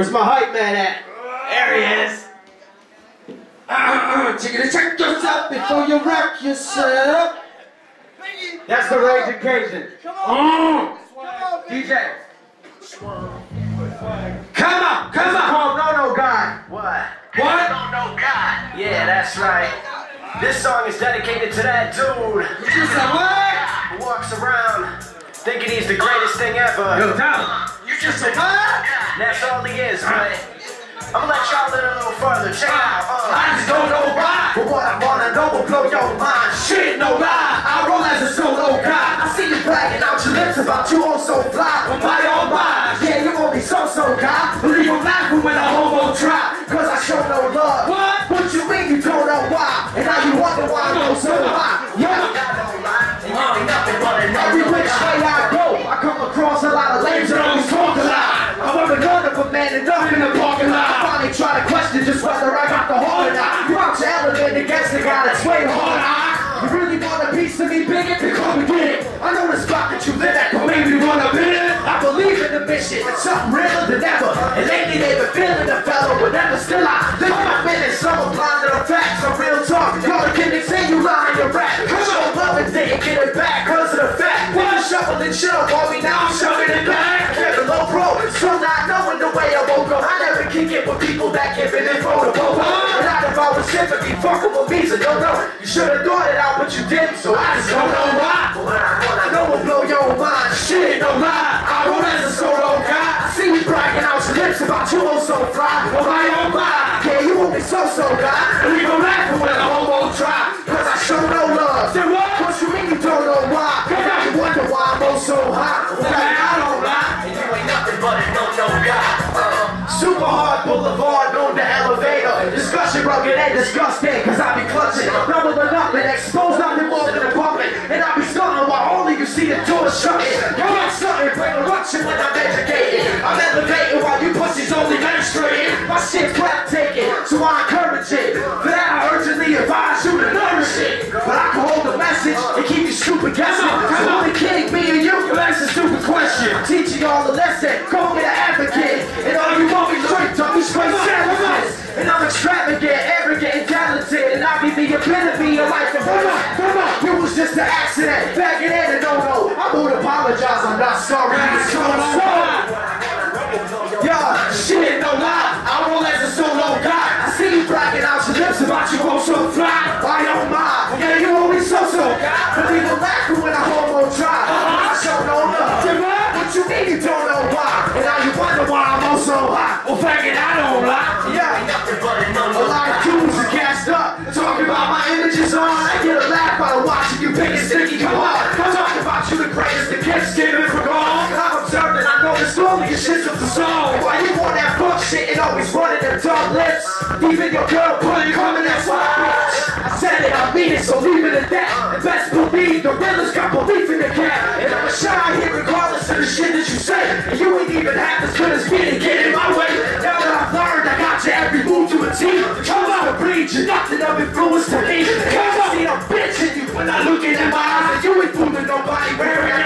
Where's my hype man at? There he is. Uh, take it, check yourself before you wreck yourself. That's the rage occasion. Come on. DJ. Come on, come on. Called No No God. What? What? No, no, God. Yeah, that's right. This song is dedicated to that dude You just said what? who walks around thinking he's the greatest thing ever. Yo, Tom. You just said what? That's all he is, but I'm gonna let y'all in a little further. Check out. Uh, I just don't know why. But what I wanna know will blow your mind. Shit, no lie. I roll as a solo guy. I see you bragging out your lips about you all so fly. On my own mind. Yeah, you only so-so guy. Believe I'm laughing when a homo try. Cause I show no love. What? What you mean you don't know why? And now you wonder why I'm so high. Yeah. I don't lie, you ain't nothing but a Every which way I go, I come across a lot of lames that always and up in the parking lot. I finally try to question just whether I got the heart or not. Your element against the guy that's way harder. You really want a piece of me, bigot? Then come and get it. I know the spot that you live at, but maybe you wanna bid it. I believe in the mission, it's something realer than ever. And lately they've been feeling the fellow, but never still I live my minutes. Some applying to the facts, some real talk. Y'all kidding, say you in your rap. Show love and didn't get it back, cause of the fact. When you shoveling shit up on me, now I'm shoving it back. It low pro, so not knowing the way I woke up. I never kick it with people that info to both. And not if I was sympathy, fuck with me, so don't know. You should've thought it out, but you didn't, so I just don't know why. But I want, I know will blow your mind. Shit, no lie. I roll as a solo guy. I see you bragging out your lips about you oh so fly. On my own mind. Yeah, you won't be so-so guy. And we gon' laugh when a homo try. Cause I show no love. Say what? What you mean you don't know why? And now you wonder why I'm oh so high. Well, I don't lie. And you ain't nothing but a no, no, God. Uh, Super hard boulevard, known the elevator. Discussion rugged and disgusting, cause I be clutching. Doubling up and expose nothing more than a puppet. And I be stunning while only you see the door shut. You got something, bring eruption when I'm educated. I'm elevating while you pussies only menstruating. My shit's breathtaking, so I encourage it. For that I urgently advise you to nourish it. But I can hold the message and keep you stupid guessing. So only kidding me and you, that's a stupid question. I'm teaching y'all a lesson, get just an accident. Back it in and no no. I won't apologize, I'm not sorry. It's so so. Yeah, shit, no lie. The song. Why you want that fuck shit and always running them dumb lips? Even your girl pulling coming, that's why bitch. I said it, I mean it, so leave it at that. And best believe the realest got belief in the cat. And I'ma shine here regardless of the shit that you say. And you ain't even half as good as me to get in my way. Now that I've learned, I got you every move to a a T. Come on, breed you, nothing of influence to me. Come on, see I'm bitching you when I look in my eyes. And you ain't fooling nobody wearing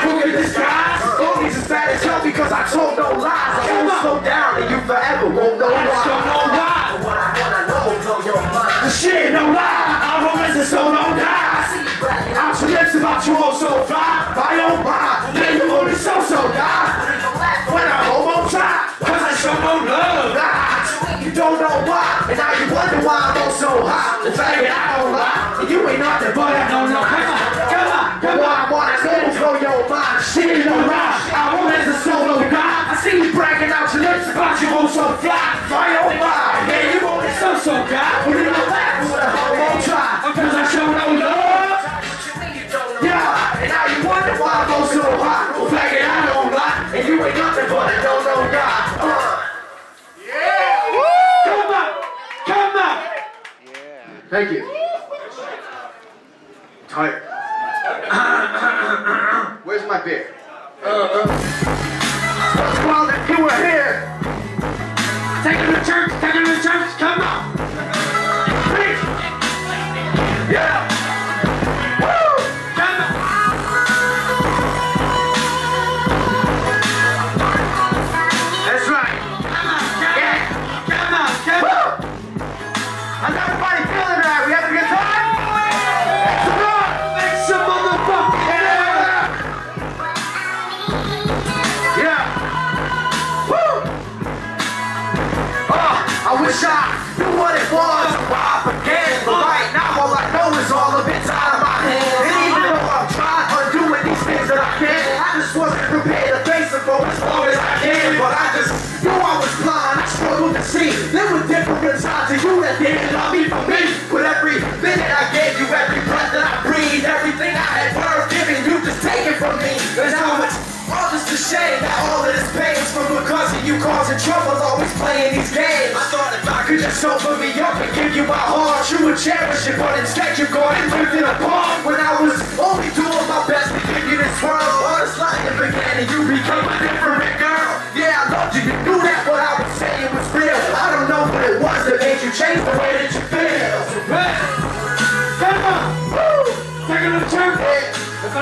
I told no lies. I won't slow down and you forever won't know why. Don't know why. What I want, I know blow your mind. The shit, no lie. I'm a resident, so don't. I you bragging out your lips about you all so fly. Own mind, yeah, you only so so die. When I homo try, cause I show no love. Nah, you don't know why, and now you wonder why I'm all so hot. The fact that I don't lie, and you ain't nothing but I don't know. Come on, come on, come on. I wanna go blow your mind. Shit, no lie. Where's my beer? Well, if you were here, take him to church, take him to church, come on. Just me up and give you my heart, you would cherish it, but instead and ripped it apart. When I was only doing my best to give you this world, all this life began and you became a different girl. Yeah, I loved you, you knew that what I was saying was real. I don't know what it was that made you change the way that you feel. Come on! Woo! It to the church! Yeah. If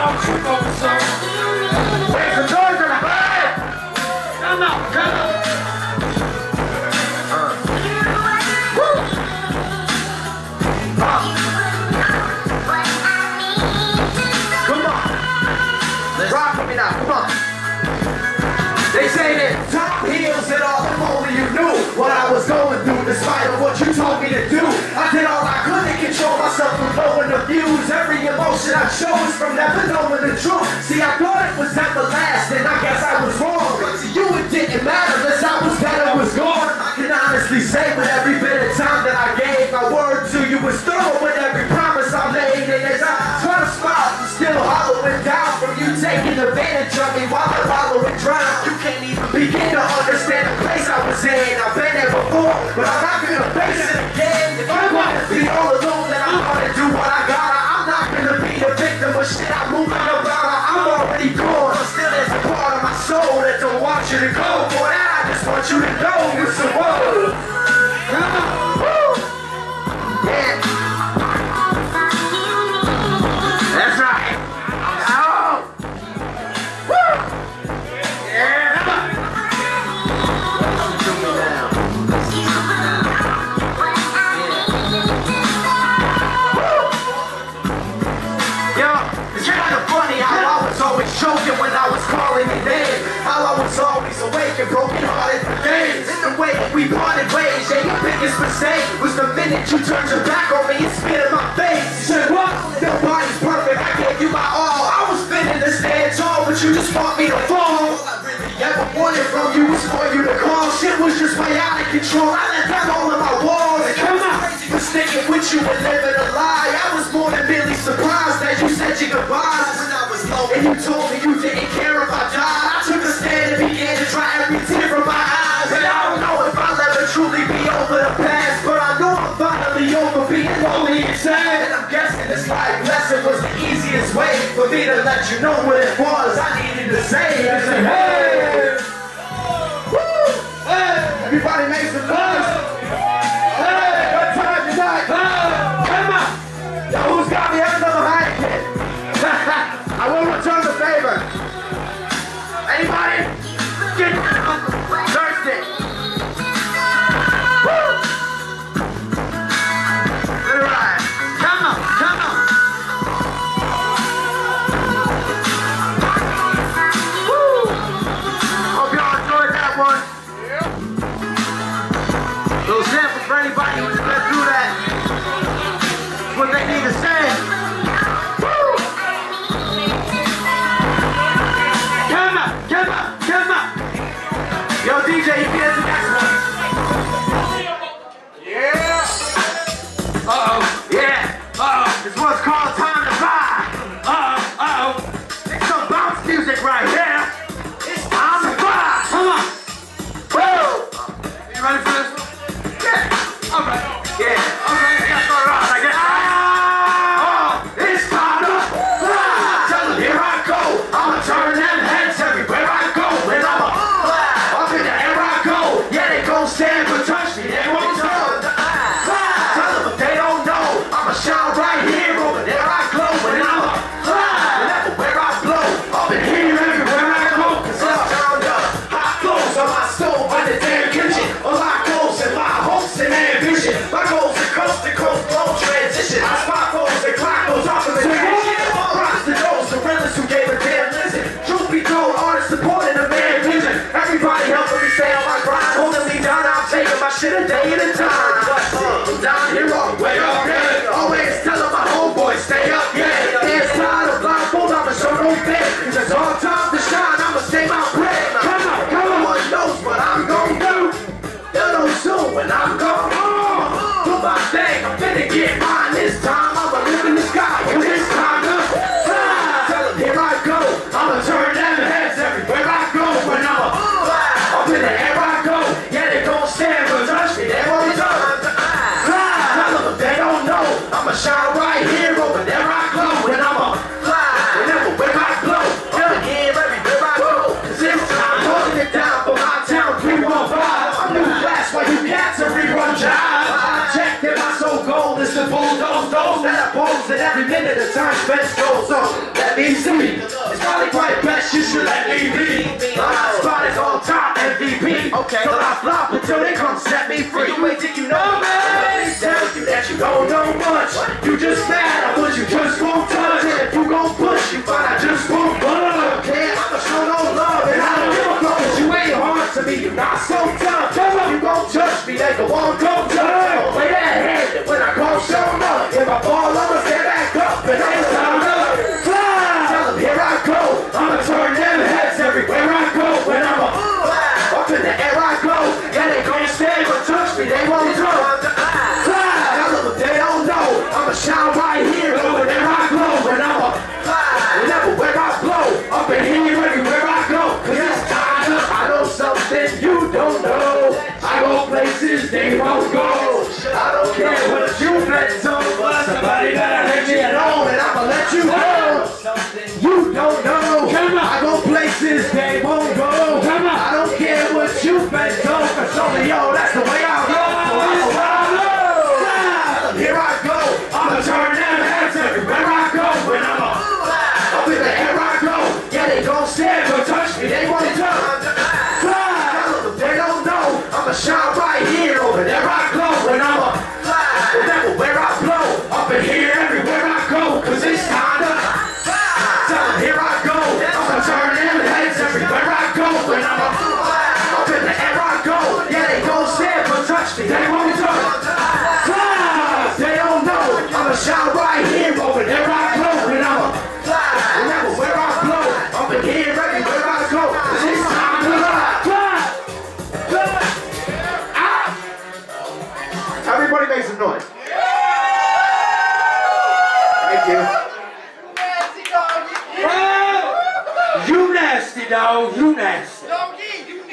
through despite of what you told me to do. I did all I could to control myself from blowing the views. Every emotion I chose from never knowing the truth. See, I thought it was everlasting, I guess I was wrong. To you it didn't matter, this I was I was gone. I can honestly say with every bit of time that I gave, my word to you was thorough with every promise I made. And as I try to smile, I'm still hollowing down from you taking advantage of me while I wallow and drown. You can't even begin to understand the place I was in. There before, but I'm not gonna face it again. If I wanna be all alone, then I'm gonna do what I gotta. I'm not gonna be the victim of shit I'm moving about. I'm already gone, but still there's a part of my soul that don't want you to go. For that, I just want you to know it's a minute you turned your back on me and spit in my face. You said, what? Nobody's perfect, I gave you my all. I was spinning to stand tall, but you just want me to fall. All I really ever wanted from you was for you to call. Shit was just way out of control. I let down all of my walls. And Come on. For sticking with you and living a lie. I was more than merely surprised that you said your goodbyes when I was low. And you told me you didn't care me to let you know what it was I needed to say. Hey! Woo! Hey! Everybody make some noise! Hey! Good time tonight! Come on! Yo, who's got me another Heineken? I Shine right here, but whenever I go, when I'ma fly, whenever when I blow, hell yeah, everywhere I go. Cause this time, holding it down for my town, 315. I'm new class while you cats are rerun jobs. Check that my soul gold is to bulldoze those that oppose it every minute the time spent goes on. Let me see, it's probably quite best you should let me be. My spot is on top, MVP. Okay, so I flop until they come set me free. You ain't think you know me? Tell you that you don't know me. You just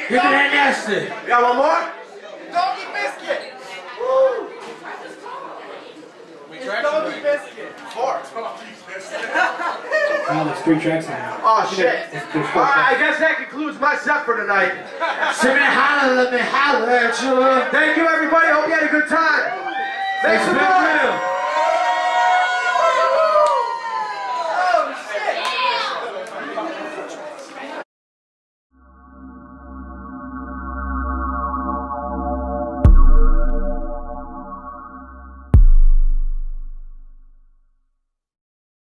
Look at that nasty. Got one more? Doggy biscuit. Woo. We doggy biscuit. Four. Wow, that's three tracks now. Oh, shit. shit. That's, that's I guess that concludes my set for tonight. Sing and holler, let me holler at you. Thank you, everybody. Hope you had a good time. Thanks, some noise.